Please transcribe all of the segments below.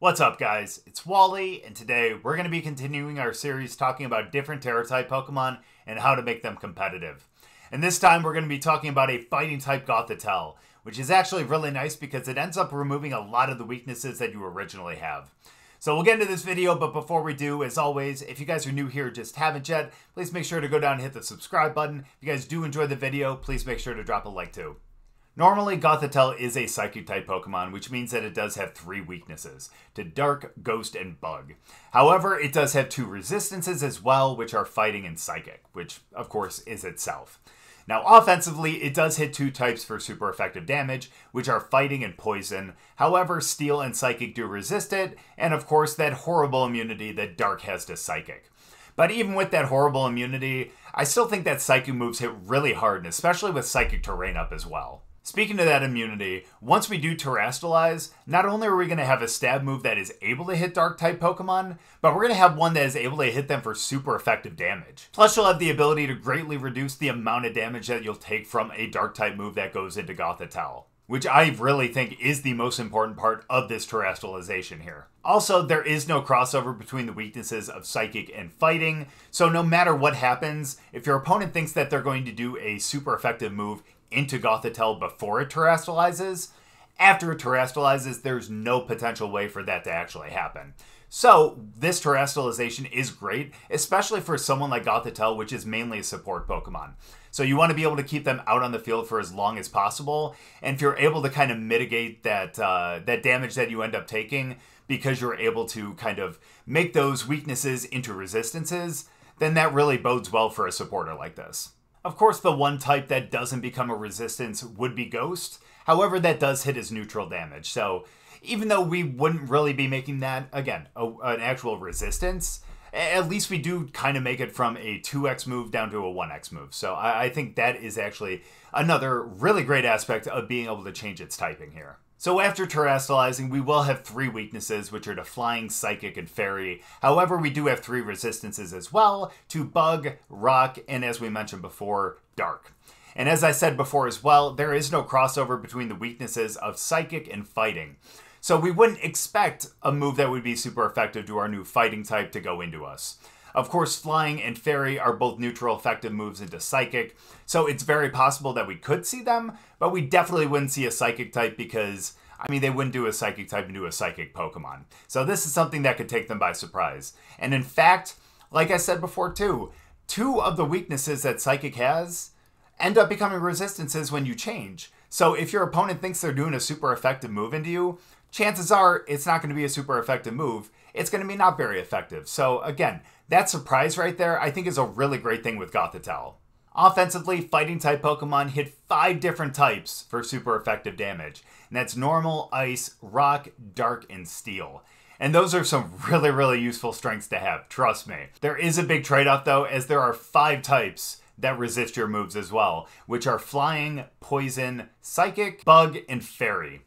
What's up, guys? It's Wally, and today we're going to be continuing our series talking about different Tera type Pokemon and how to make them competitive. And this time we're going to be talking about a fighting type Gothitelle, which is actually really nice because it ends up removing a lot of the weaknesses that you originally have. So we'll get into this video, but before we do, as always, if you guys are new here just haven't yet, please make sure to go down and hit the subscribe button. If you guys do enjoy the video, please make sure to drop a like too. Normally, Gothitelle is a Psychic type Pokemon, which means that it does have three weaknesses to Dark, Ghost, and Bug. However, it does have two resistances as well, which are Fighting and Psychic, which, of course, is itself. Now, offensively, it does hit two types for super effective damage, which are Fighting and Poison. However, Steel and Psychic do resist it, and of course, that horrible immunity that Dark has to Psychic. But even with that horrible immunity, I still think that Psychic moves hit really hard, and especially with Psychic Terrain up as well. Speaking of that immunity, once we do Terastallize, not only are we going to have a stab move that is able to hit Dark type Pokemon, but we're going to have one that is able to hit them for super effective damage. Plus, you'll have the ability to greatly reduce the amount of damage that you'll take from a Dark type move that goes into Gothitelle which I really think is the most important part of this terastallization here. Also, there is no crossover between the weaknesses of Psychic and Fighting, so no matter what happens, if your opponent thinks that they're going to do a super effective move into Gothitelle before it terastallizes. After it terastallizes, there's no potential way for that to actually happen. So, this terastallization is great, especially for someone like Gothitelle, which is mainly a support Pokemon. So, you want to be able to keep them out on the field for as long as possible. And if you're able to kind of mitigate that, uh, that damage that you end up taking because you're able to kind of make those weaknesses into resistances, then that really bodes well for a supporter like this. Of course, the one type that doesn't become a resistance would be Ghost. However, that does hit as neutral damage. So even though we wouldn't really be making that, again, a, an actual resistance, at least we do kind of make it from a 2x move down to a 1x move. So I, I think that is actually another really great aspect of being able to change its typing here. So after terastallizing, we will have three weaknesses, which are to Flying, Psychic, and Fairy. However, we do have three resistances as well, to Bug, Rock, and as we mentioned before, Dark. And as I said before as well, there is no crossover between the weaknesses of Psychic and Fighting. So we wouldn't expect a move that would be super effective to our new Fighting type to go into us. Of course, Flying and Fairy are both neutral effective moves into Psychic, so it's very possible that we could see them, but we definitely wouldn't see a Psychic type because, I mean, they wouldn't do a Psychic type into a Psychic Pokemon. So this is something that could take them by surprise. And in fact, like I said before too, two of the weaknesses that Psychic has end up becoming resistances when you change. So if your opponent thinks they're doing a super effective move into you, chances are it's not going to be a super effective move. It's going to be not very effective. So again, that surprise right there, I think is a really great thing with Gothitelle. Offensively, fighting type Pokemon hit five different types for super effective damage. And that's normal, ice, rock, dark, and steel. And those are some really, really useful strengths to have, trust me. There is a big trade off though, as there are five types that resist your moves as well, which are flying, poison, psychic, bug, and fairy.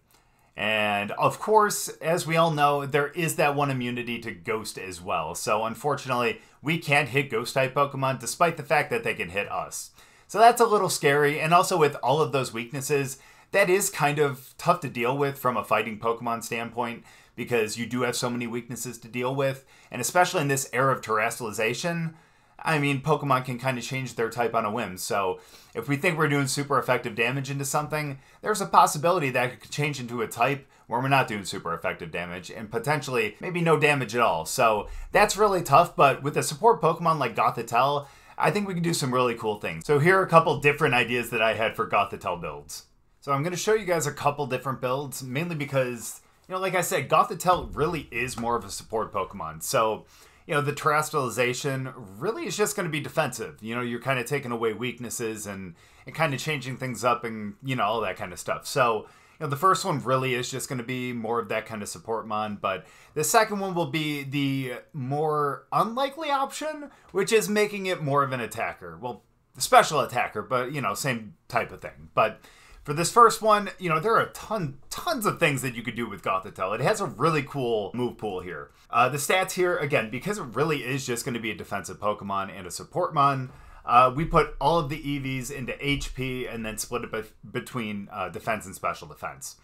And of course, as we all know, there is that one immunity to Ghost as well. So unfortunately, we can't hit Ghost type Pokemon despite the fact that they can hit us. So that's a little scary. And also with all of those weaknesses, that is kind of tough to deal with from a fighting Pokemon standpoint because you do have so many weaknesses to deal with. And especially in this era of terastallization, I mean, Pokemon can kind of change their type on a whim. So if we think we're doing super effective damage into something, there's a possibility that it could change into a type where we're not doing super effective damage and potentially maybe no damage at all. So that's really tough, but with a support Pokemon like Gothitelle, I think we can do some really cool things. So here are a couple different ideas that I had for Gothitelle builds. So I'm going to show you guys a couple different builds, mainly because, you know, like I said, Gothitelle really is more of a support Pokemon. So you know, the terastallization really is just going to be defensive. You know, you're kind of taking away weaknesses and, and kind of changing things up and, you know, all that kind of stuff. So, you know, the first one really is just going to be more of that kind of support mon, but the second one will be the more unlikely option, which is making it more of an attacker. Well, special attacker, but, you know, same type of thing. But, for this first one, you know, there are ton, tons of things that you could do with Gothitelle. It has a really cool move pool here. Uh, the stats here, again, because it really is just going to be a defensive Pokemon and a support mon, uh, we put all of the EVs into HP and then split it be between uh, defense and special defense.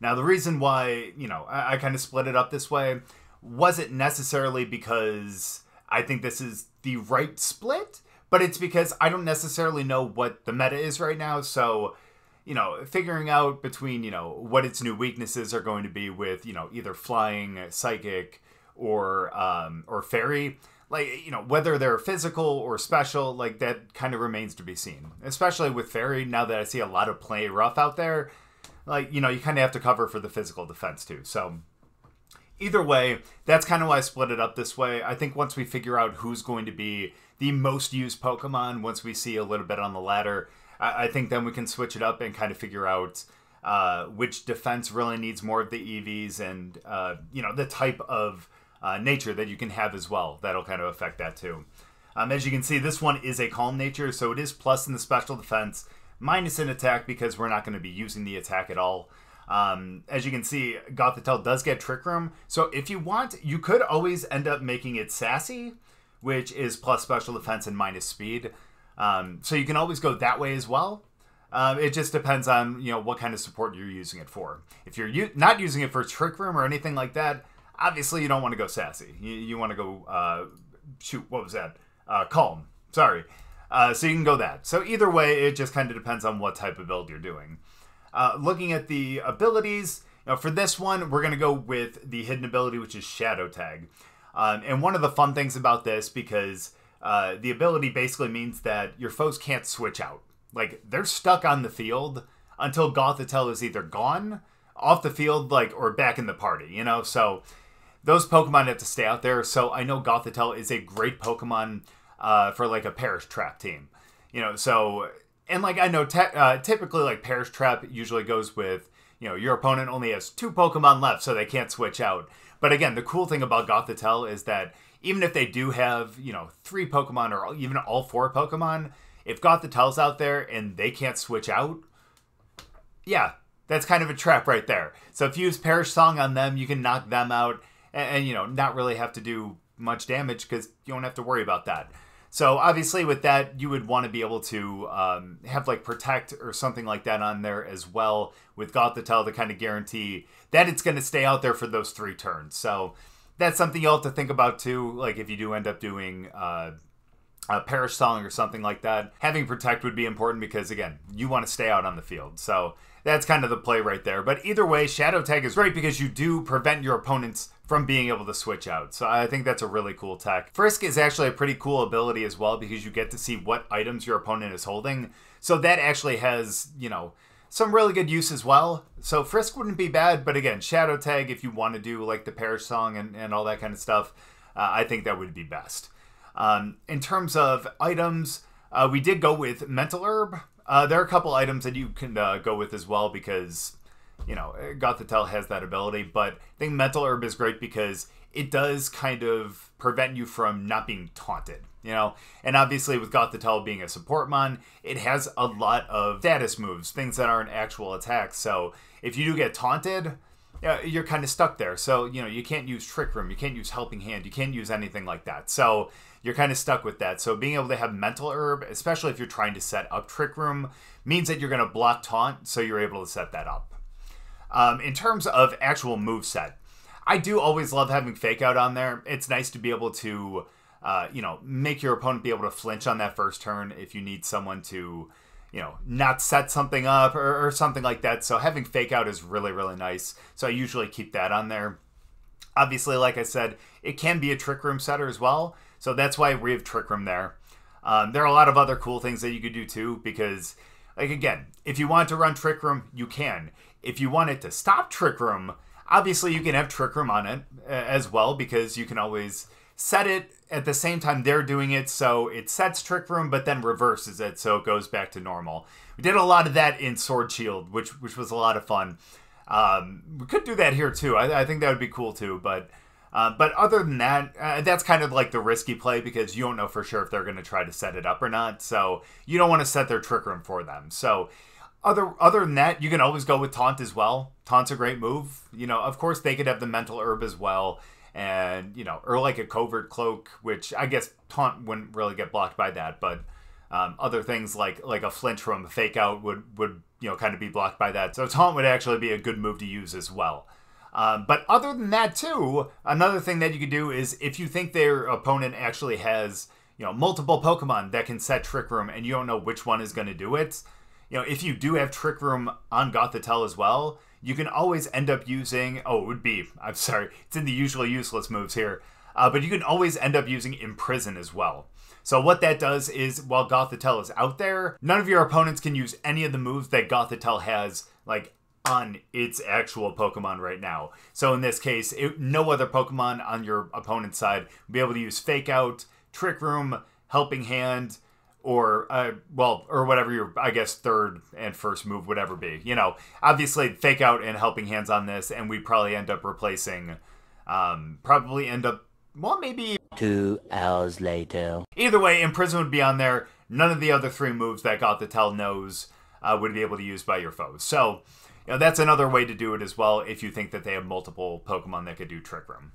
Now, the reason why, you know, I, I kind of split it up this way wasn't necessarily because I think this is the right split, but it's because I don't necessarily know what the meta is right now. So, you know, figuring out between, you know, what its new weaknesses are going to be with, you know, either flying, psychic, or um, or fairy, like you know whether they're physical or special, like that kind of remains to be seen. Especially with fairy, now that I see a lot of play rough out there, like you know you kind of have to cover for the physical defense too. So either way, that's kind of why I split it up this way. I think once we figure out who's going to be the most used Pokemon, once we see a little bit on the ladder, I, I think then we can switch it up and kind of figure out uh, which defense really needs more of the EVs and uh, you know the type of uh, nature that you can have as well. That'll kind of affect that too. Um, as you can see, this one is a calm nature, so it is plus in the special defense, minus in attack because we're not going to be using the attack at all. Um, as you can see, Gothitelle does get Trick Room, so if you want, you could always end up making it Sassy, which is plus special defense and minus speed. Um, so you can always go that way as well. Um, it just depends on you know what kind of support you're using it for. If you're not using it for Trick Room or anything like that, obviously you don't want to go sassy. You, you want to go uh, shoot. What was that? Uh, calm. Sorry. Uh, so you can go that. So either way, it just kind of depends on what type of build you're doing. Uh, looking at the abilities, now for this one, we're gonna go with the hidden ability, which is Shadow Tag. Um, and one of the fun things about this, because uh, the ability basically means that your foes can't switch out. Like they're stuck on the field until Gothitelle is either gone off the field, like or back in the party. You know, so those Pokemon have to stay out there. So I know Gothitelle is a great Pokemon uh, for like a Perish Trap team. You know, so and like I know te- uh, typically like Perish Trap usually goes with you know your opponent only has two Pokemon left, so they can't switch out. But again, the cool thing about Gothitelle is that even if they do have you know three Pokemon or even all four Pokemon, if Gothitelle's out there and they can't switch out, yeah, that's kind of a trap right there. So if you use Perish Song on them, you can knock them out and, and you know not really have to do much damage because you don't have to worry about that. So obviously with that, you would want to be able to um, have like protect or something like that on there as well with Gothitelle to kind of guarantee that it's going to stay out there for those three turns. So that's something you'll have to think about too. Like if you do end up doing uh, a Perish Song or something like that, having protect would be important because again, you want to stay out on the field. So that's kind of the play right there. But either way, Shadow Tag is great because you do prevent your opponents from being able to switch out. So I think that's a really cool tech. Frisk is actually a pretty cool ability as well because you get to see what items your opponent is holding. So that actually has, you know, some really good use as well. So Frisk wouldn't be bad, but again, Shadow Tag, if you want to do like the Perish Song and, and all that kind of stuff, uh, I think that would be best. Um, in terms of items, uh, we did go with Mental Herb. Uh, there are a couple items that you can uh, go with as well because, you know, Gothitelle has that ability. But I think Mental Herb is great because it does kind of prevent you from not being taunted, you know? And obviously, with Gothitelle being a support mon, it has a lot of status moves, things that aren't actual attacks. So if you do get taunted, you're kind of stuck there. So, you know, you can't use Trick Room, you can't use Helping Hand, you can't use anything like that. So, you're kind of stuck with that. So being able to have mental herb, especially if you're trying to set up trick room, means that you're going to block taunt, so you're able to set that up. Um, in terms of actual move set, I do always love having fake out on there. It's nice to be able to, uh, you know, make your opponent be able to flinch on that first turn if you need someone to, you know, not set something up or, or something like that. So having fake out is really, really nice. So I usually keep that on there. Obviously, like I said, it can be a trick room setter as well. So that's why we have Trick Room there. Um, there are a lot of other cool things that you could do too, because, like, again, if you want to run Trick Room, you can. If you want it to stop Trick Room, obviously you can have Trick Room on it as well, because you can always set it at the same time they're doing it, so it sets Trick Room, but then reverses it, so it goes back to normal. We did a lot of that in Sword Shield, which which was a lot of fun. Um, we could do that here too. I, I think that would be cool too, but uh, but other than that, uh, that's kind of like the risky play because you don't know for sure if they're going to try to set it up or not. So you don't want to set their trick room for them. So other other than that, you can always go with taunt as well. Taunt's a great move. You know, of course they could have the mental herb as well, and you know, or like a covert cloak, which I guess taunt wouldn't really get blocked by that, but um, other things like like a flinch from a fake out would would you know, kind of be blocked by that. So Taunt would actually be a good move to use as well. Um, but other than that, too, another thing that you could do is if you think their opponent actually has, you know, multiple Pokemon that can set Trick Room and you don't know which one is going to do it, you know, if you do have Trick Room on Gothitelle as well, you can always end up using, oh, it would be, I'm sorry, it's in the usually useless moves here, uh, but you can always end up using Imprison as well. So what that does is while Gothitelle is out there, none of your opponents can use any of the moves that Gothitelle has like on its actual Pokemon right now. So in this case, it, no other Pokemon on your opponent's side will be able to use Fake Out, Trick Room, Helping Hand, or uh, well, or whatever your I guess third and first move would ever be. You know, obviously Fake Out and Helping Hands on this, and we'd probably end up replacing, um, probably end up well maybe Two hours later. Either way, Imprison would be on there. None of the other three moves that Gothitelle knows uh, would be able to use by your foes. So, you know, that's another way to do it as well if you think that they have multiple Pokemon that could do Trick Room.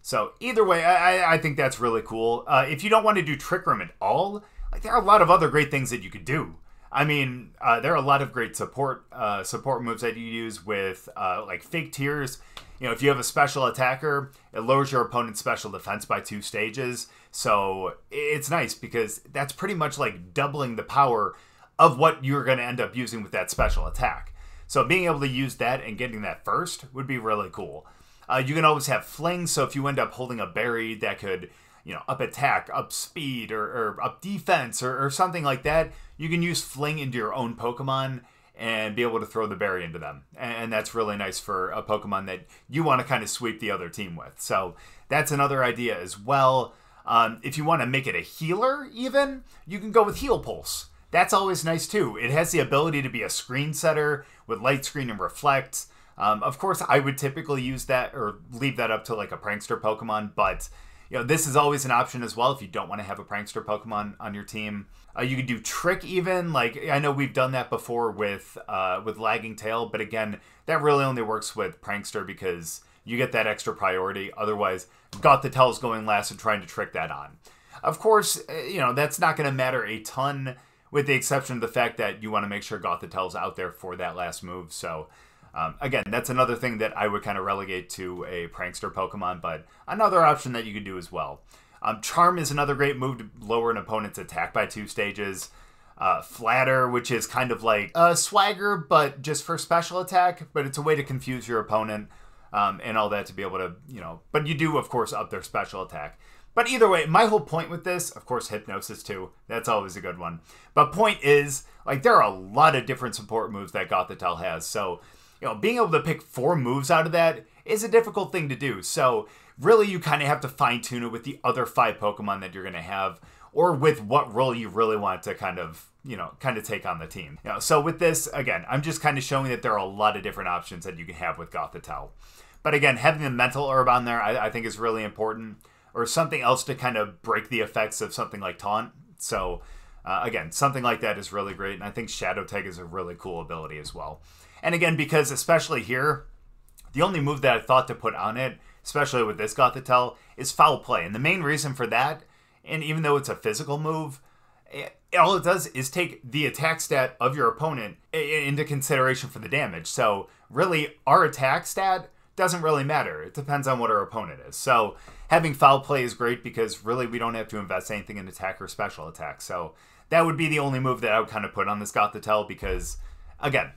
So, either way, I, I think that's really cool. Uh, if you don't want to do Trick Room at all, like there are a lot of other great things that you could do. I mean, uh, there are a lot of great support uh, support moves that you use with uh, like fake tears you know, if you have a special attacker, it lowers your opponent's special defense by two stages. So it's nice because that's pretty much like doubling the power of what you're going to end up using with that special attack. So being able to use that and getting that first would be really cool. Uh, you can always have flings, so if you end up holding a berry that could, you know, up attack, up speed, or, or up defense, or, or something like that, you can use fling into your own Pokemon and be able to throw the berry into them. And that's really nice for a Pokemon that you want to kind of sweep the other team with. So that's another idea as well. Um, if you want to make it a healer, even, you can go with Heal Pulse. That's always nice too. It has the ability to be a screen setter with light screen and reflect. Um, of course, I would typically use that or leave that up to like a prankster Pokemon, but you know this is always an option as well if you don't want to have a prankster Pokemon on your team. Uh, you could do trick even. Like I know we've done that before with uh, with lagging tail, but again, that really only works with prankster because you get that extra priority. Otherwise, Gothitelle is going last and trying to trick that on. Of course, uh, you know that's not going to matter a ton, with the exception of the fact that you want to make sure Gothitelle's out there for that last move. So. Um, again, that's another thing that I would kind of relegate to a prankster Pokemon, but another option that you could do as well. Um, Charm is another great move to lower an opponent's attack by two stages. Uh, Flatter, which is kind of like a Swagger, but just for special attack, but it's a way to confuse your opponent um, and all that to be able to, you know, but you do, of course, up their special attack. But either way, my whole point with this, of course, hypnosis too. That's always a good one. But point is, like, there are a lot of different support moves that Gothitelle has. So, you know, being able to pick four moves out of that is a difficult thing to do. So, really you kind of have to fine tune it with the other five Pokemon that you're going to have, or with what role you really want to kind of you know kind of take on the team. You know, so with this again, I'm just kind of showing that there are a lot of different options that you can have with Gothitelle. But again, having the mental herb on there, I, I think is really important, or something else to kind of break the effects of something like taunt. So. Uh, again, something like that is really great, and I think Shadow Tag is a really cool ability as well. And again, because especially here, the only move that I thought to put on it especially with this Gothitelle, is foul play. And the main reason for that, and even though it's a physical move, it, all it does is take the attack stat of your opponent into consideration for the damage. So really, our attack stat doesn't really matter. It depends on what our opponent is. So having foul play is great because really we don't have to invest anything in attack or special attack. So that would be the only move that I would kind of put on this Gothitelle because, again,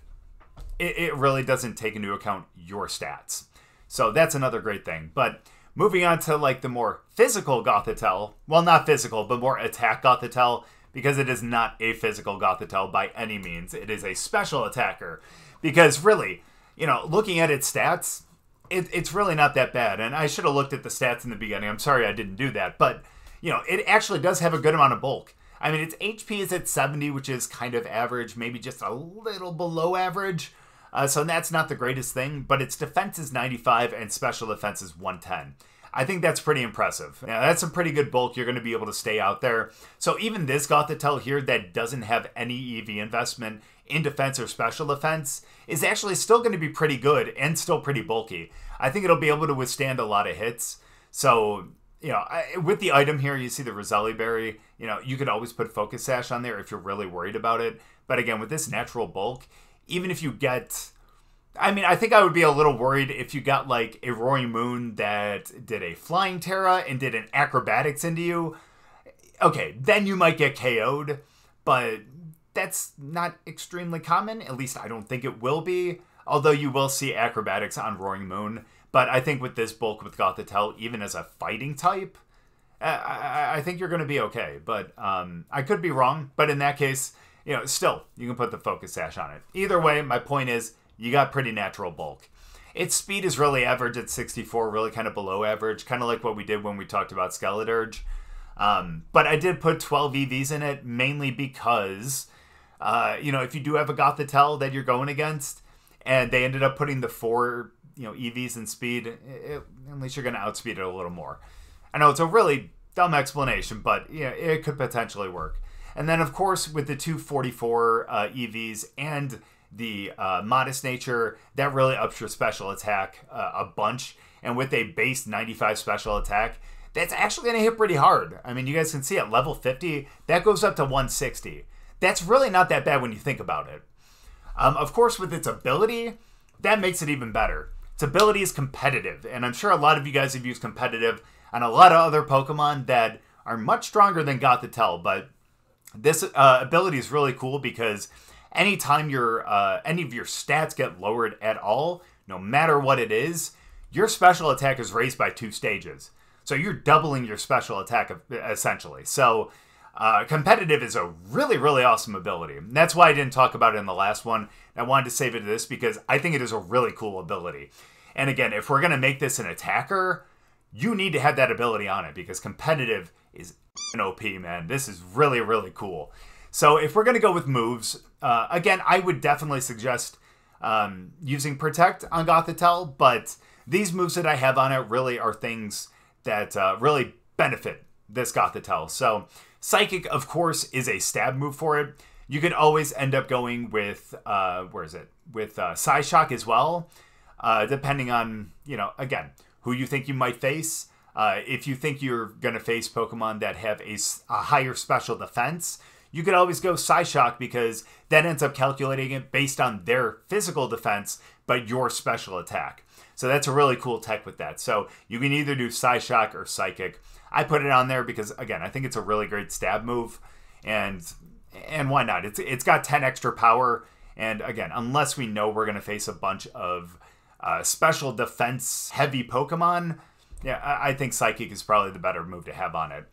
it, it really doesn't take into account your stats. So that's another great thing. But moving on to like the more physical Gothitelle, well, not physical, but more attack Gothitelle, because it is not a physical Gothitelle by any means. It is a special attacker. Because really, you know, looking at its stats, it, it's really not that bad. And I should have looked at the stats in the beginning. I'm sorry I didn't do that. But, you know, it actually does have a good amount of bulk. I mean, its HP is at 70, which is kind of average, maybe just a little below average. Uh, so that's not the greatest thing, but its defense is 95 and special defense is 110. I think that's pretty impressive. Now, that's a pretty good bulk. You're going to be able to stay out there. So even this Gothitelle here that doesn't have any EV investment in defense or special defense is actually still going to be pretty good and still pretty bulky. I think it'll be able to withstand a lot of hits. So, you know, with the item here, you see the Roseli Berry. You know, you could always put Focus Sash on there if you're really worried about it. But again, with this natural bulk, even if you get I mean, I think I would be a little worried if you got like a Roaring Moon that did a Flying Tera and did an Acrobatics into you. Okay, then you might get KO'd, but that's not extremely common. At least I don't think it will be. Although you will see Acrobatics on Roaring Moon. But I think with this bulk with Gothitelle, even as a fighting type, I, I think you're going to be okay. But um, I could be wrong. But in that case, you know, still, you can put the Focus Sash on it. Either way, my point is you got pretty natural bulk. Its speed is really average at 64, really kind of below average, kind of like what we did when we talked about Skeledirge. Um, but I did put 12 EVs in it mainly because, uh, you know, if you do have a Gothitelle that you're going against, and they ended up putting the four, you know, EVs in speed, it, at least you're going to outspeed it a little more. I know it's a really dumb explanation, but yeah, it could potentially work. And then, of course, with the 244 uh, EVs and the uh, modest nature, that really ups your special attack uh, a bunch. And with a base 95 special attack, that's actually going to hit pretty hard. I mean, you guys can see at level 50, that goes up to 160. That's really not that bad when you think about it. Um, of course, with its ability, that makes it even better. Its ability is competitive, and I'm sure a lot of you guys have used competitive on a lot of other Pokemon that are much stronger than Gothitelle, but this uh, ability is really cool because anytime your uh, any of your stats get lowered at all, no matter what it is, your special attack is raised by two stages. So you're doubling your special attack essentially. So uh, competitive is a really, really awesome ability. And that's why I didn't talk about it in the last one. I wanted to save it to this because I think it is a really cool ability. And again, if we're going to make this an attacker, you need to have that ability on it because competitive is OP, man. This is really, really cool. So if we're going to go with moves, uh, again, I would definitely suggest um, using Protect on Gothitelle, but these moves that I have on it really are things that uh, really benefit this Gothitelle. So Psychic, of course, is a stab move for it. You could always end up going with, uh, where is it? With uh, Psyshock as well, uh, depending on, you know, again, who you think you might face. Uh, if you think you're going to face Pokemon that have a, a higher special defense, you could always go Psyshock because that ends up calculating it based on their physical defense, but your special attack. So that's a really cool tech with that. So you can either do Psyshock or Psychic. I put it on there because again, I think it's a really great stab move, and and why not? It's it's got 10 extra power, and again, unless we know we're gonna face a bunch of uh, special defense heavy Pokemon, yeah, I, I think Psychic is probably the better move to have on it.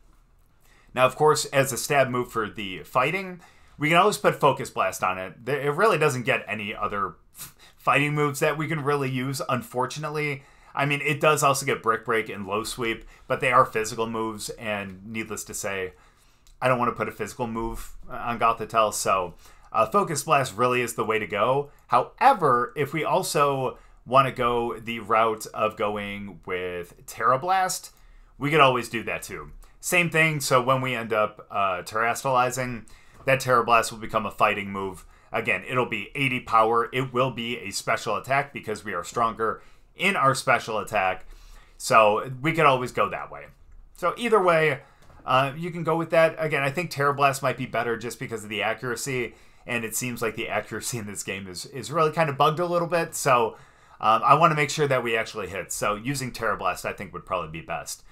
Now, of course, as a stab move for the fighting, we can always put Focus Blast on it. It really doesn't get any other fighting moves that we can really use, unfortunately. I mean, it does also get Brick Break and Low Sweep, but they are physical moves, and needless to say, I don't want to put a physical move on Gothitelle, so uh, Focus Blast really is the way to go. However, if we also want to go the route of going with Tera Blast, we could always do that too. Same thing, so when we end up uh, terastallizing, that Tera Blast will become a fighting move. Again, it'll be 80 power. It will be a special attack because we are stronger in our special attack. So we could always go that way. So either way, uh, you can go with that. Again, I think Tera Blast might be better just because of the accuracy, and it seems like the accuracy in this game is, is really kind of bugged a little bit. So um, I want to make sure that we actually hit. So using Tera Blast, I think, would probably be best.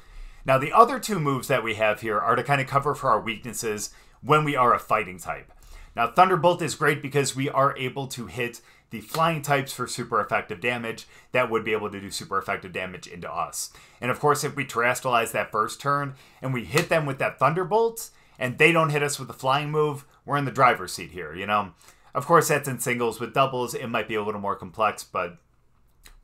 Now, the other two moves that we have here are to kind of cover for our weaknesses when we are a fighting type. Now, Thunderbolt is great because we are able to hit the flying types for super effective damage that would be able to do super effective damage into us. And of course, if we terastallize that first turn and we hit them with that Thunderbolt and they don't hit us with the flying move, we're in the driver's seat here, you know? Of course, that's in singles. With doubles, it might be a little more complex, but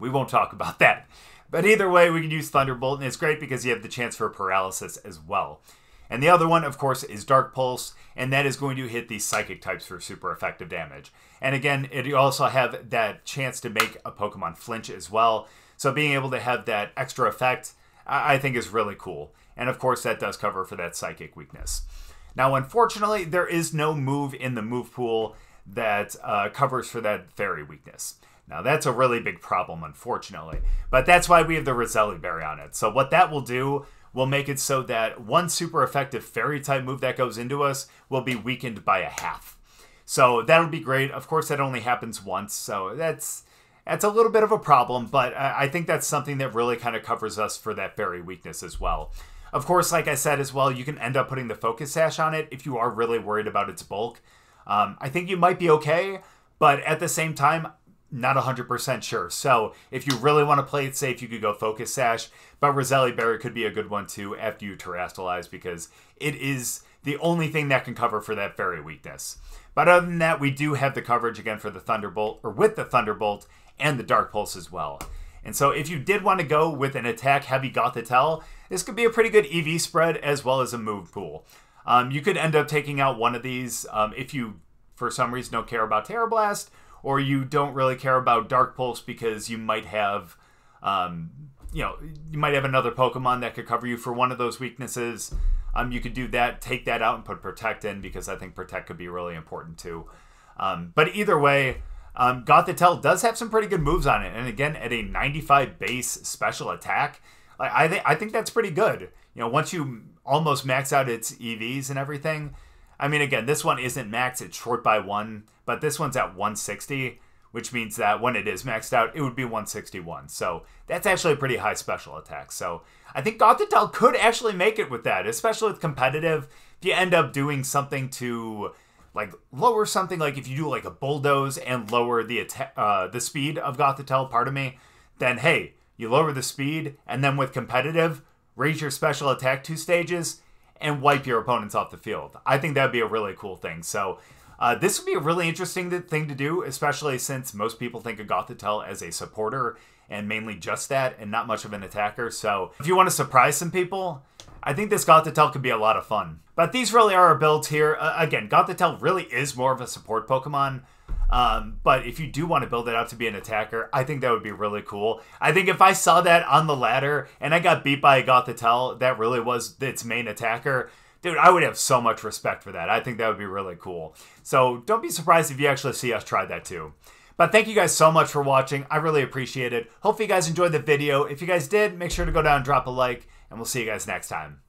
we won't talk about that. But either way, we can use Thunderbolt, and it's great because you have the chance for paralysis as well. And the other one, of course, is Dark Pulse, and that is going to hit the Psychic types for super effective damage. And again, it also have that chance to make a Pokemon flinch as well. So being able to have that extra effect, I think is really cool. And of course, that does cover for that Psychic weakness. Now, unfortunately, there is no move in the move pool that uh, covers for that Fairy weakness. Now, that's a really big problem, unfortunately. But that's why we have the Roseli Berry on it. So what that will do will make it so that one super effective fairy type move that goes into us will be weakened by a half. So that'll be great. Of course, that only happens once, so that's that's a little bit of a problem, but I think that's something that really kind of covers us for that fairy weakness as well. Of course, like I said as well, you can end up putting the focus sash on it if you are really worried about its bulk. Um, I think you might be okay, but at the same time, not 100% sure. So if you really want to play it safe, you could go Focus Sash, but Roseli Berry could be a good one too after you Terastallize because it is the only thing that can cover for that fairy weakness. But other than that, we do have the coverage again for the Thunderbolt, or with the Thunderbolt and the Dark Pulse as well. And so if you did want to go with an attack heavy Gothitelle, this could be a pretty good EV spread as well as a move pool. Um, you could end up taking out one of these um, if you, for some reason, don't care about Tera Blast or you don't really care about Dark Pulse because you might have, um, you know, you might have another Pokemon that could cover you for one of those weaknesses. Um, you could do that, take that out, and put Protect in because I think Protect could be really important too. Um, but either way, um, Gothitelle does have some pretty good moves on it, and again, at a 95 base special attack, I think I think that's pretty good. You know, once you almost max out its EVs and everything, I mean, again, this one isn't max; it's short by one but this one's at 160, which means that when it is maxed out, it would be 161. So that's actually a pretty high special attack. So I think Gothitelle could actually make it with that, especially with competitive. If you end up doing something to like lower something, like if you do like a bulldoze and lower the atta- uh, the speed of Gothitelle, pardon me, then hey, you lower the speed, and then with competitive, raise your special attack two stages and wipe your opponents off the field. I think that'd be a really cool thing. So uh, this would be a really interesting thing to do, especially since most people think of Gothitelle as a supporter and mainly just that and not much of an attacker. So if you want to surprise some people, I think this Gothitelle could be a lot of fun. But these really are our builds here. Uh, again, Gothitelle really is more of a support Pokemon. Um, but if you do want to build it out to be an attacker, I think that would be really cool. I think if I saw that on the ladder and I got beat by a Gothitelle that really was its main attacker, dude, I would have so much respect for that. I think that would be really cool. So don't be surprised if you actually see us try that too. But thank you guys so much for watching. I really appreciate it. Hopefully you guys enjoyed the video. If you guys did, make sure to go down and drop a like, and we'll see you guys next time.